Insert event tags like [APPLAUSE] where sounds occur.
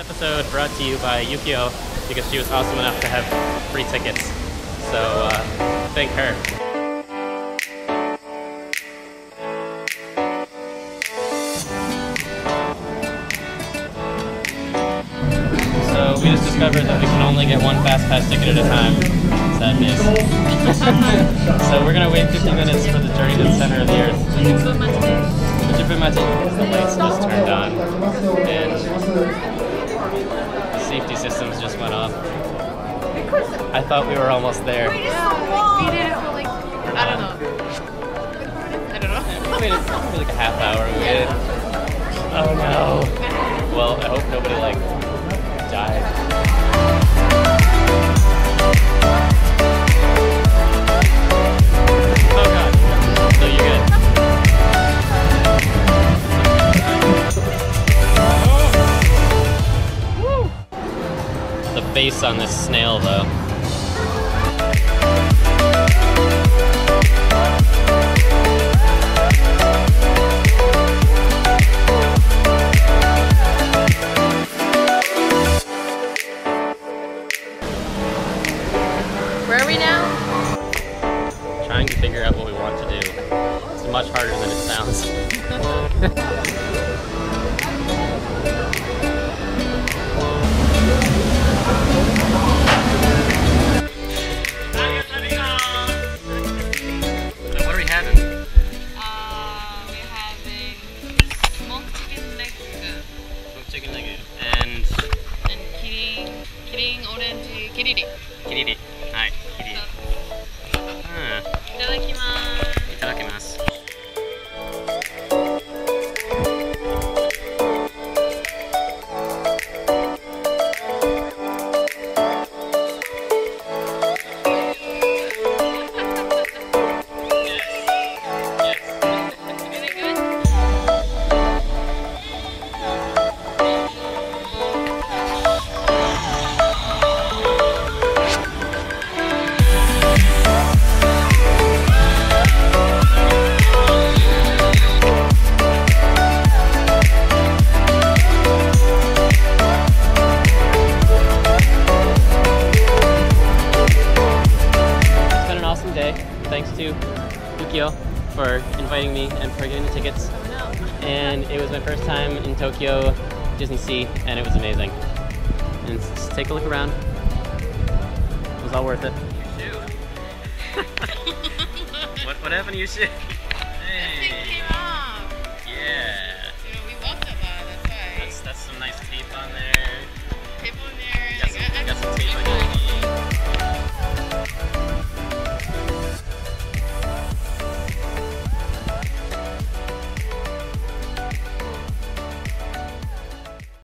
episode brought to you by Yukiyo because she was awesome enough to have free tickets. So uh, thank her. So we just discovered that we can only get one fast pass ticket at a time. Sad news. [LAUGHS] so we're gonna wait 50 minutes for the journey to the center of the earth. The Jibumachi, the lights I thought we were almost there. We did it for like, I don't know. I don't know. We waited for like a half hour. We waited. Oh no. Well, I hope nobody like died. Oh god. So you're good. The face on this snail though. Trying to figure out what we want to do. It's much harder than it sounds. So what are we having? Uh, we're having smoked chicken leg Smoked chicken nugget and and kidding, kidding orange kiriri. kiriri. Hi, kiriri. いただきます。Thanks to Yukiyo for inviting me and for getting the tickets. And it was my first time in Tokyo Disney Sea, and it was amazing. And s- just take a look around. It was all worth it. [LAUGHS] [LAUGHS] what, what happened to your shoe? [LAUGHS]